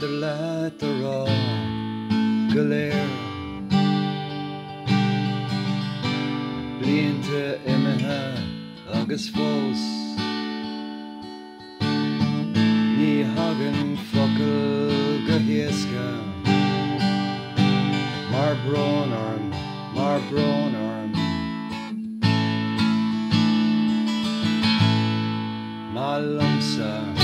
le a rá go léir Blionanta imethe agus fós Ní hagan focail go héasca Mar brn arm mar brn arm. Má lumsa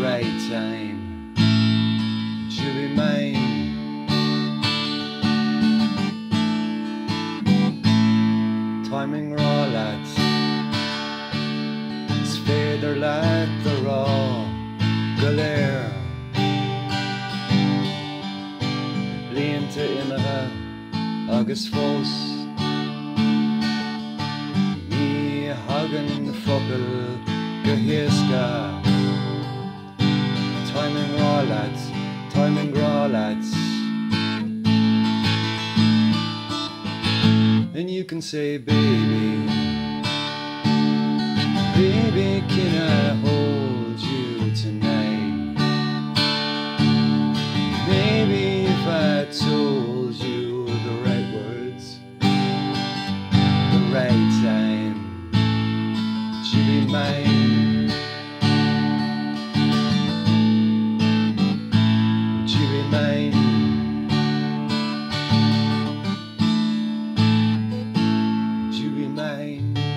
right time be mine Timing raw lads Is féidir le the rá goléir Líonanta imethe agus fós Ní hagan focail go héasca Timing raw lads. Timing raw lads. And you can say baby mind.